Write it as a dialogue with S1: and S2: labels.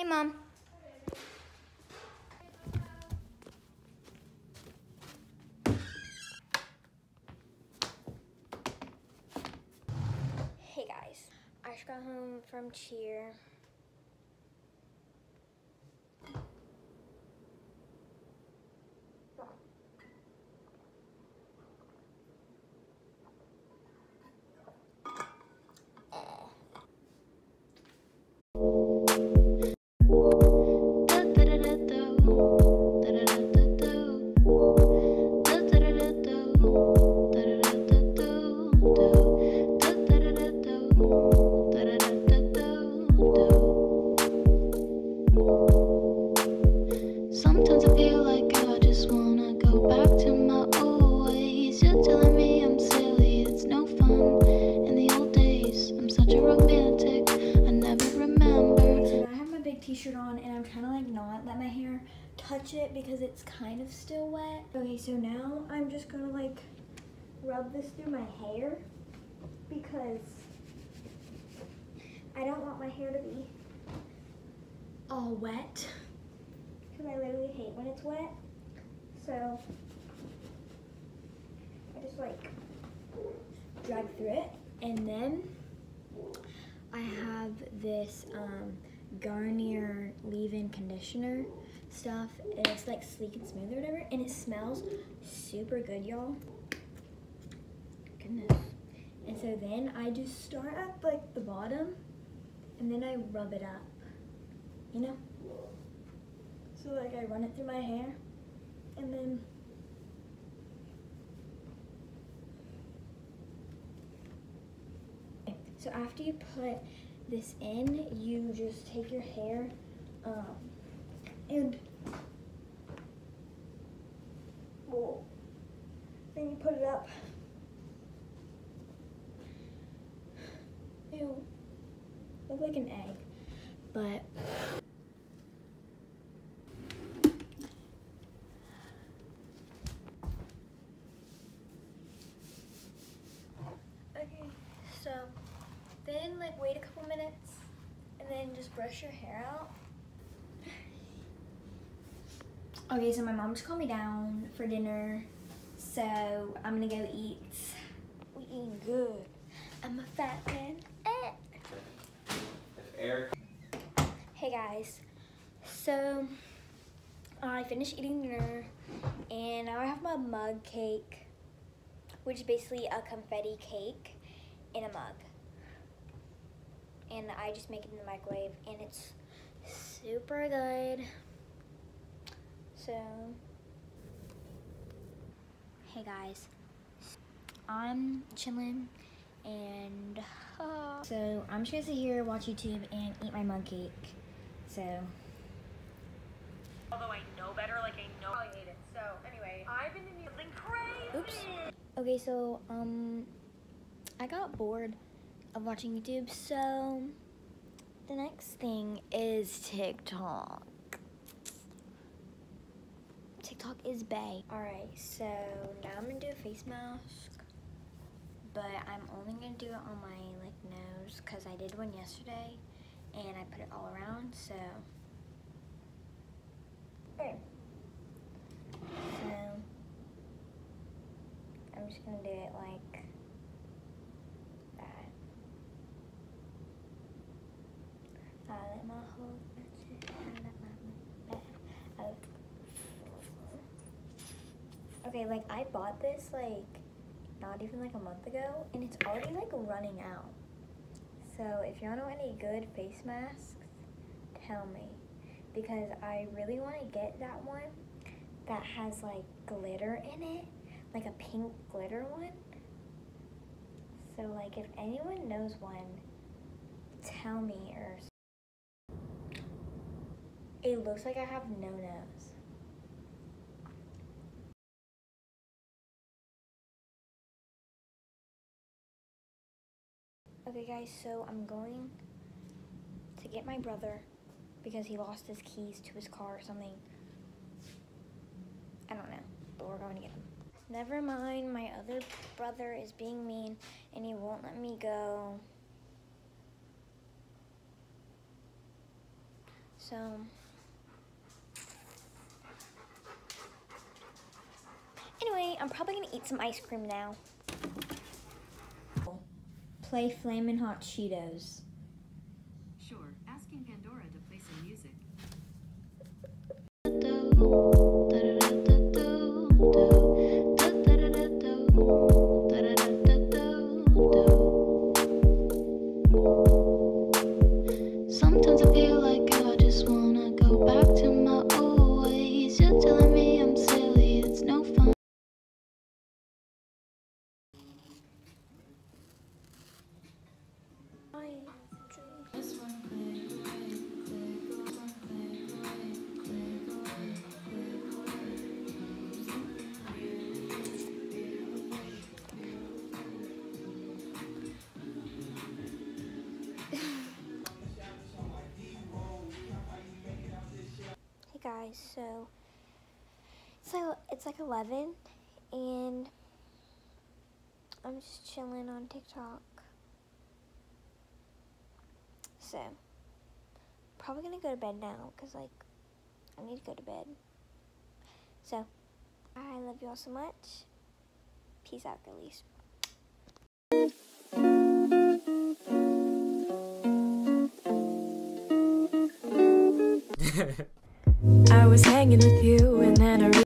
S1: Hey, Mom. Hey guys, I just got home from cheer.
S2: Sometimes I feel like I just wanna go back to my old ways. You're telling me I'm silly, it's no fun. In the old days, I'm such a romantic. I never remember.
S1: I have my big t-shirt on and I'm trying to like not let my hair touch it because it's kind of still wet. Okay, so now I'm just gonna like rub this through my hair because I don't want my hair to be all wet because I literally hate when it's wet. So I just like drag through it and then I have this um, Garnier leave-in conditioner stuff. It's like sleek and smooth or whatever, and it smells super good, y'all. Goodness. And so then I just start at like the bottom, and then I rub it up. You know? So like I run it through my hair, and then So after you put this in, you just take your hair um, and then you put it up. Ew, look like an egg, but okay. So then like wait a couple minutes and then just brush your hair out. Okay, so my mom just called me down for dinner. So I'm gonna go eat. We eating good. I'm a fat man. Eh.
S3: Eric.
S1: Hey guys. So I finished eating dinner and now I have my mug cake, which is basically a confetti cake in a mug and I just make it in the microwave and it's super good. So, hey guys, I'm chilling and uh, so I'm just gonna sit here, watch YouTube and eat my mug cake. So,
S4: Although I know better, like I know I hate it. So anyway, I've been doing something crazy.
S1: oops. Okay, so um, I got bored of watching YouTube, so the next thing is TikTok. TikTok is bae. Alright, so now I'm gonna do a face mask, but I'm only gonna do it on my like nose because I did one yesterday and I put it all around, so. So, I'm just gonna do it like that. I let Okay, like I bought this like not even like a month ago and it's already like running out. So if y'all know any good face masks, tell me. Because I really want to get that one that has like glitter in it, like a pink glitter one. So like if anyone knows one, tell me or it looks like I have no nose. Okay guys, so I'm going to get my brother because he lost his keys to his car or something. I don't know, but we're going to get him. Never mind, my other brother is being mean and he won't let me go. So. I'm probably gonna eat some ice cream now. Play Flamin' Hot Cheetos.
S5: Sure, asking Pandora
S1: guys, so it's like it's like eleven, and I'm just chilling on TikTok. So probably gonna go to bed now because like I need to go to bed. So I love you all so much. Peace out, girlies.
S6: I was hanging with you and then I